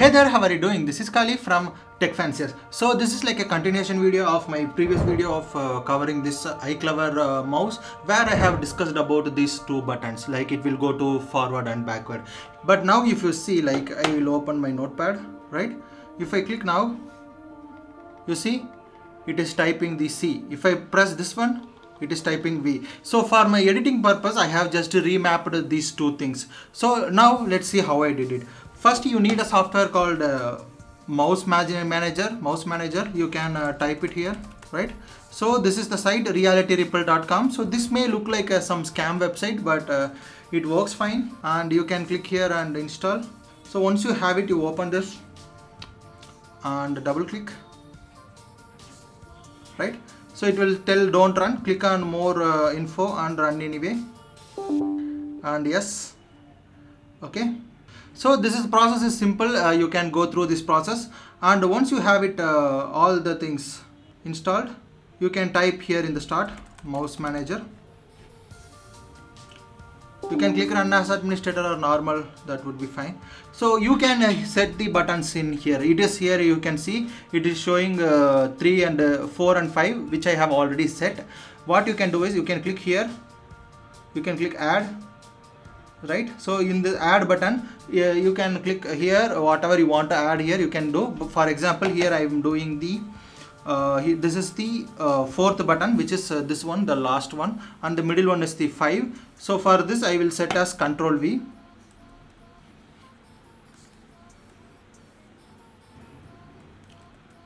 Hey there, how are you doing? This is Kali from Tech Fanciers. So this is like a continuation video of my previous video of uh, covering this uh, iClever uh, mouse where I have discussed about these two buttons like it will go to forward and backward. But now if you see like I will open my notepad, right? If I click now, you see it is typing the C. If I press this one, it is typing V. So for my editing purpose, I have just remapped these two things. So now let's see how I did it. First, you need a software called uh, Mouse Manager. Mouse Manager, you can uh, type it here, right? So this is the site realityripple.com. So this may look like uh, some scam website, but uh, it works fine. And you can click here and install. So once you have it, you open this and double click, right? So it will tell don't run. Click on more uh, info and run anyway. And yes, okay so this is process is simple. Uh, you can go through this process. And once you have it uh, all the things installed you can type here in the start mouse manager. You can click run as administrator or normal that would be fine. So you can uh, set the buttons in here. It is here you can see. It is showing uh, 3 and uh, 4 and 5 which I have already set. What you can do is you can click here. You can click add right? So in the add button uh, you can click here whatever you want to add here you can do. For example here i am doing the uh, this is the uh, fourth button which is uh, this one the last one and the middle one is the 5 so for this i will set as control v.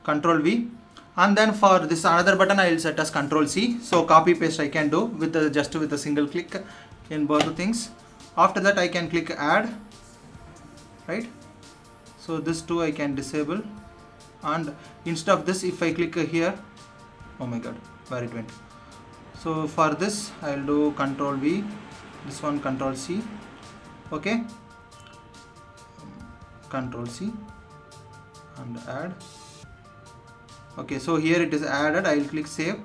Control v. And then for this another button i will set as control c. So copy paste i can do with a, just with a single click in both the things after that I can click add right? So this too I can disable. And instead of this if I click here oh my god where it went? So for this I'll do control V this one control C okay? Control C and add. Okay so here it is added. I will click save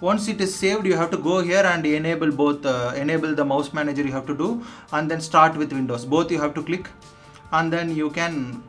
once it is saved you have to go here and enable both uh, enable the mouse manager you have to do and then start with windows. Both you have to click and then you can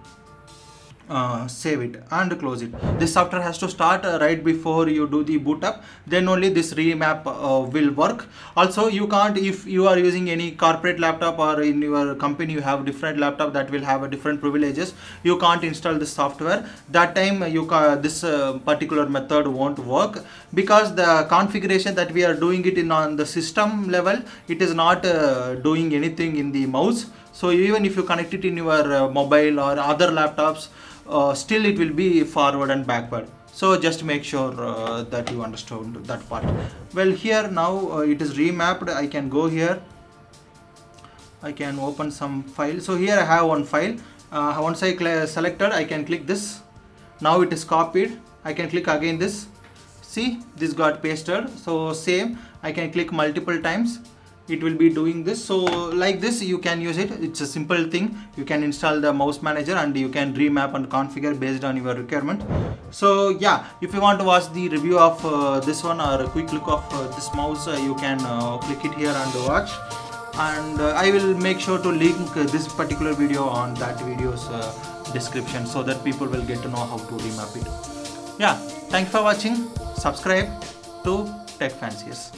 uh, save it and close it. This software has to start uh, right before you do the boot up. Then only this remap uh, will work. Also you can't if you are using any corporate laptop or in your company you have different laptop that will have a different privileges you can't install this software. That time you this uh, particular method won't work. Because the configuration that we are doing it in on the system level it is not uh, doing anything in the mouse so even if you connect it in your uh, mobile or other laptops uh, still it will be forward and backward. So just make sure uh, that you understand that part. Well here now uh, it is remapped. I can go here. I can open some file. So here I have one file. Uh, once I selected I can click this. Now it is copied. I can click again this. See this got pasted. So same. I can click multiple times it will be doing this. So like this you can use it. It's a simple thing. You can install the mouse manager and you can remap and configure based on your requirement. So yeah if you want to watch the review of uh, this one or a quick look of uh, this mouse uh, you can uh, click it here and watch. And uh, I will make sure to link this particular video on that video's uh, description so that people will get to know how to remap it. Yeah thank you for watching. Subscribe to tech fanciers